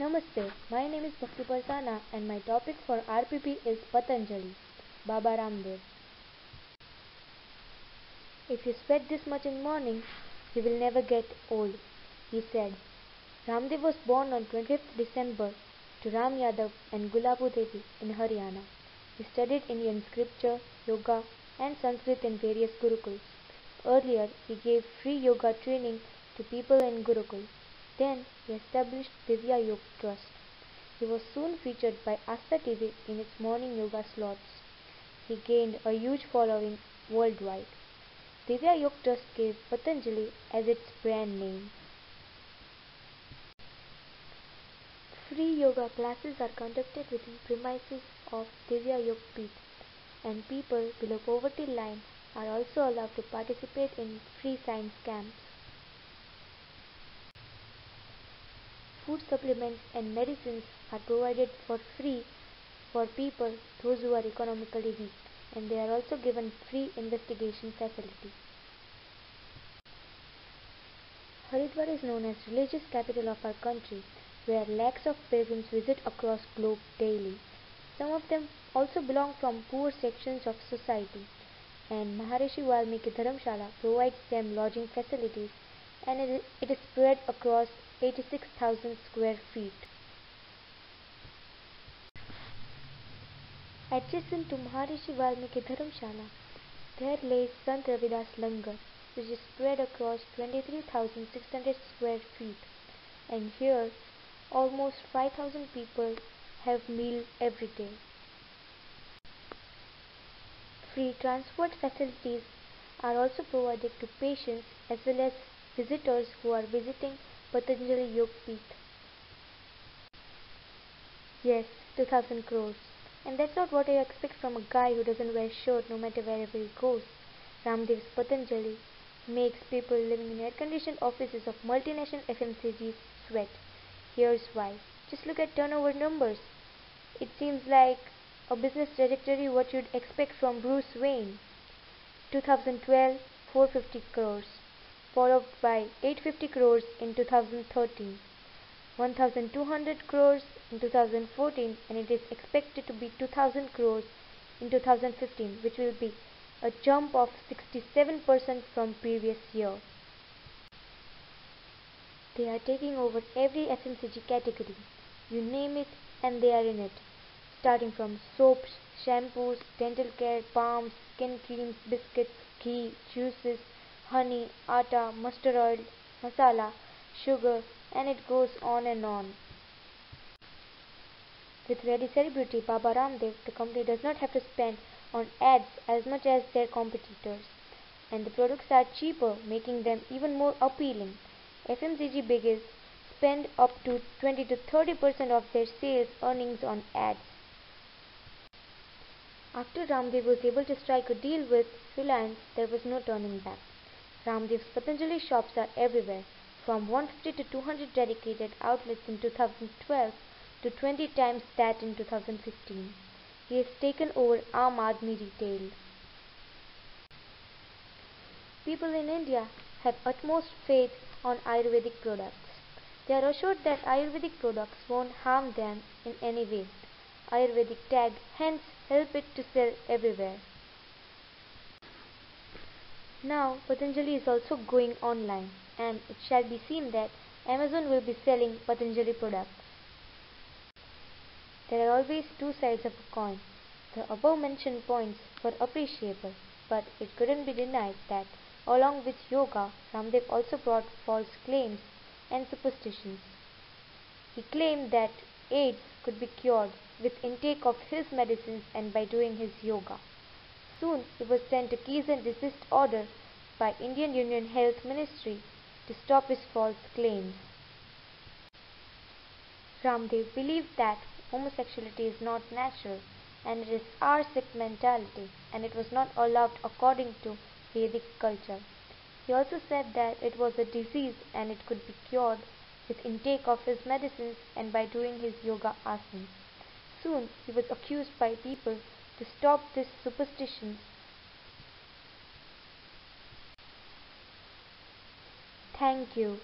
Namaste, my name is Bhakti Parsana and my topic for RPP is Patanjali, Baba Ramdev. If you sweat this much in morning, you will never get old, he said. Ramdev was born on 25th December to Ram Yadav and Gulabu Devi in Haryana. He studied Indian scripture, yoga and Sanskrit in various gurukuls. Earlier, he gave free yoga training to people in Gurukul. Then he established Divya Yoga Trust. He was soon featured by Aastha TV in its morning yoga slots. He gained a huge following worldwide. Divya Yoga Trust gave Patanjali as its brand name. Free yoga classes are conducted within premises of Divya Yoga Peeth and people below poverty line are also allowed to participate in free science camps. Food supplements and medicines are provided for free for people those who are economically weak and they are also given free investigation facilities. Haridwar is known as religious capital of our country where lakhs of pilgrims visit across globe daily. Some of them also belong from poor sections of society and Maharishi Valmiki Dharamshala provides them lodging facilities and it is spread across 86,000 square feet. Adjacent to Maharishi Valmiki Dharamshala, there lays Sant Ravidas Langar, which is spread across 23,600 square feet, and here almost 5,000 people have meal every day. Free transport facilities are also provided to patients as well as visitors who are visiting Patanjali Yoga Peeth. Yes, 2000 crores. And that's not what I expect from a guy who doesn't wear shirt no matter wherever he goes. Ramdev's Patanjali makes people living in air-conditioned offices of multinational FMCGs sweat. Here's why. Just look at turnover numbers. It seems like a business trajectory what you'd expect from Bruce Wayne. 2012, 450 crores, followed by 850 crores in 2013, 1200 crores in 2014, and it is expected to be 2000 crores in 2015, which will be a jump of 67% from previous year. They are taking over every FMCG category. You name it and they are in it starting from soaps, shampoos, dental care, balms, skin creams, biscuits, ghee, juices, honey, atta, mustard oil, masala, sugar, and it goes on and on. With Ready Celebrity Baba Ramdev, the company does not have to spend on ads as much as their competitors, and the products are cheaper, making them even more appealing. FMCG biggies spend up to 20 to 30 percent of their sales earnings on ads. After Ramdev was able to strike a deal with Reliance, there was no turning back. Ramdev's Patanjali shops are everywhere, from 150 to 200 dedicated outlets in 2012 to 20 times that in 2015. He has taken over Aam Retail. People in India have utmost faith on Ayurvedic products. They are assured that Ayurvedic products won't harm them in any way. Ayurvedic tag hence help it to sell everywhere. Now Patanjali is also going online and it shall be seen that Amazon will be selling Patanjali products. There are always two sides of a coin. The above mentioned points were appreciable, but it couldn't be denied that along with yoga, Ramdev also brought false claims and superstitions. He claimed that AIDS could be cured with intake of his medicines and by doing his yoga. Soon he was sent a cease and desist order by Indian Union Health Ministry to stop his false claims. Ramdev believed that homosexuality is not natural and it is our sick mentality and it was not allowed according to Vedic culture. He also said that it was a disease and it could be cured with intake of his medicines and by doing his yoga asanas. Soon he was accused by people to stop these superstitions. Thank you.